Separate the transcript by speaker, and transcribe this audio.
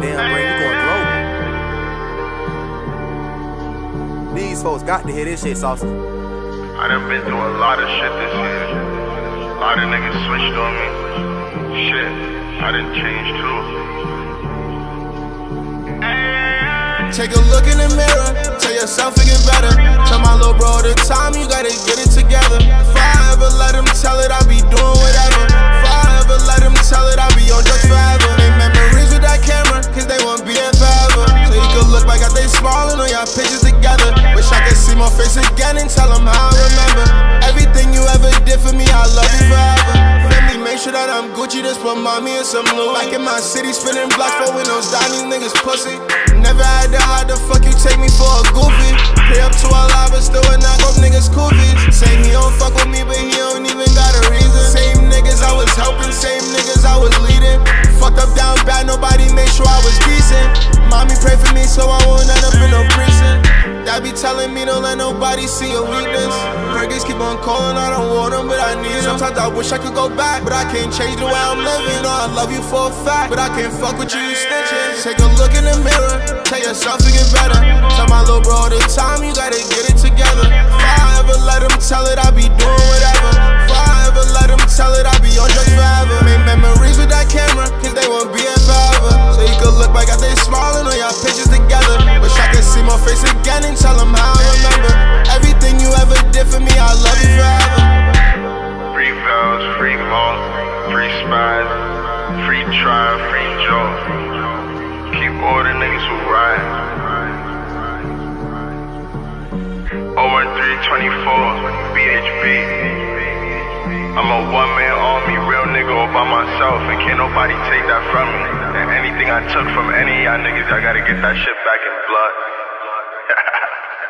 Speaker 1: damn brain, you going global. These folks got to hear this shit, Saucy.
Speaker 2: I done been through a lot of shit this year. A lot of niggas switched on me. Shit, I done changed too.
Speaker 3: Take a look in the mirror, tell yourself to get better. Tell my little bro the time you gotta get face again and tell them how I remember. Everything you ever did for me, I love you forever. Family, make sure that I'm Gucci, just put mommy in some loot. Back in my city, spinning blocks for windows, down these niggas pussy. Never had to hide the fuck you take me for a goofy. Pay up to a lot, but still telling me don't let nobody see your weakness. Perkins keep on calling, I don't want them, but I need them. Sometimes I wish I could go back, but I can't change the way I'm living. No, I love you for a fact, but I can't fuck with you, you snitching. Take a look in the mirror, tell yourself to get better. Tell my little bro all the time, you gotta get it together. If I ever let him tell it, I'll be doing whatever. If I ever let him tell it, I'll be on drugs forever. Make memories with that camera, cause they won't be here forever. So you could look back at they smiling on your pictures together. Wish I could see my face again
Speaker 2: trial, free joke. Keep all the niggas who ride. 01324, BHB. I'm a one man army, real nigga all by myself, and can't nobody take that from me. And anything I took from any of y'all niggas, I gotta get that shit back in blood.